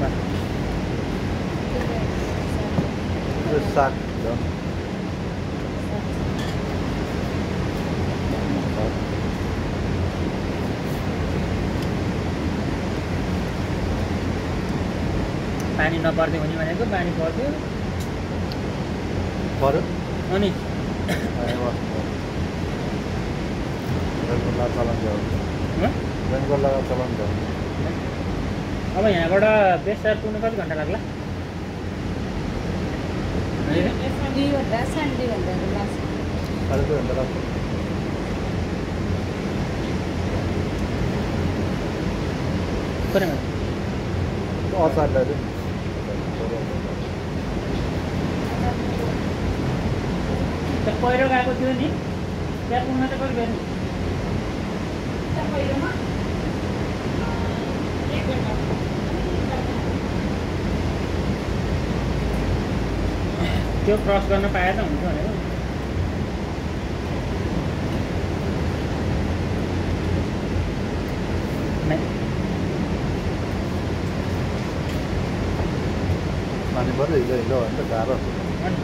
बस त्यो साग झन् पानी नपर्दै हुने भनेको पानी पर्थ्यो पऱ्यो अनि रङ्गोल्लाको चलन जाऊ अब यहाँबाट बेसार पुग्नु कति घन्टा लाग्ला? दुई घन्टा साढे दुई घन्टाहरू लाग्छ। साढे दुई घन्टा लाग्छ पहिरो गएको थियो नि त्यहाँ पुग्न चाहिँ कति बेर पहिरोमा? एक घन्टा त्यो क्रस गर्न पाए त हुन्थ्यो भनेको नै, पानी पऱ्यो हिलो हिलो भने त गाह्रो अनि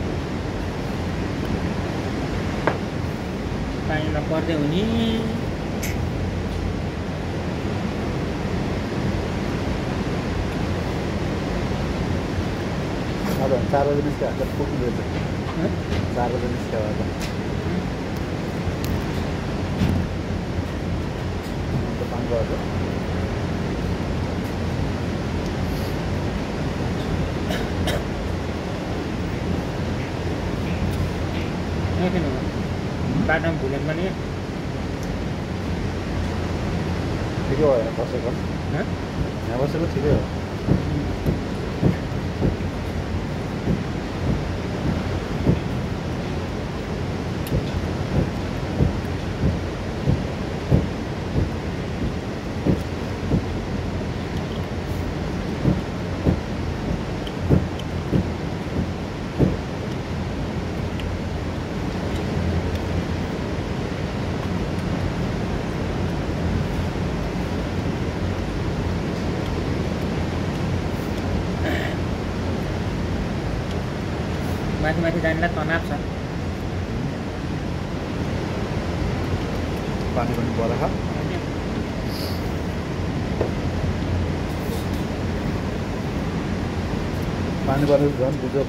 पानी नपर्दै हुने अब चार बजी निस्क्यो भने त पुग्दैन हँ? चार बजी निस्क्यो भने किन हो? बाटोमा भुलेको पनि ठिकै भयो यहाँ बसेको हँ? यहाँ बसेको ठिकै हो माथि माथि जानेलाई तनाव छ। पानी पनि बरखा पानी परेर झन् बुझ्यो